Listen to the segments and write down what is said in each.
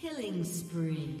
Killing spree.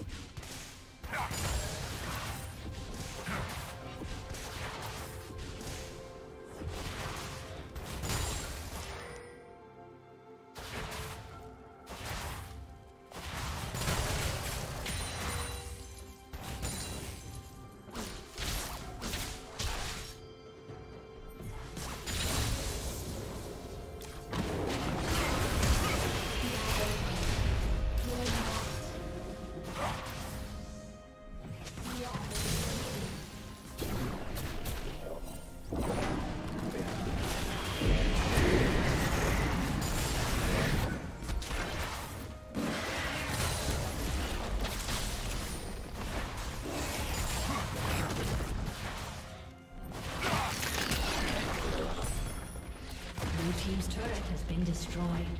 you destroyed.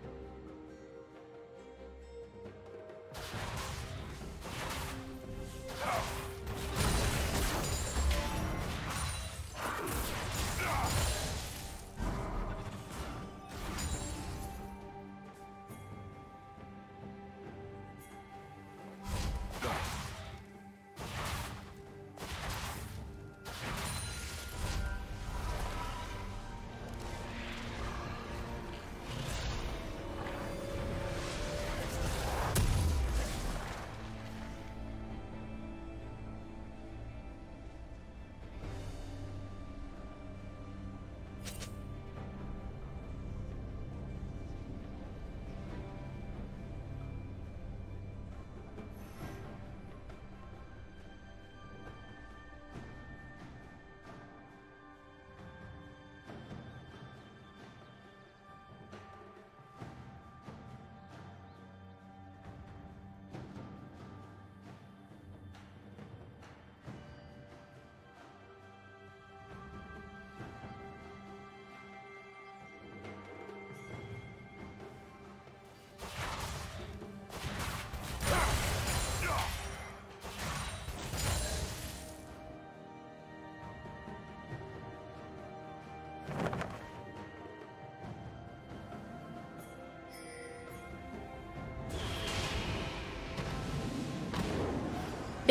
Down.